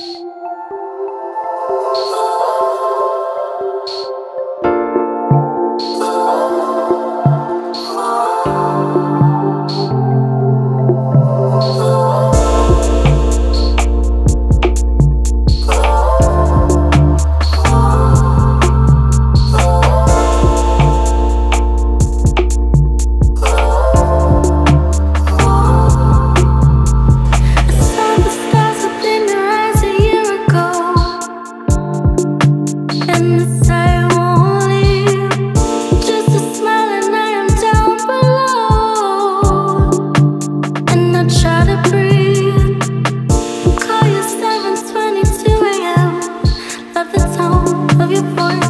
you your voice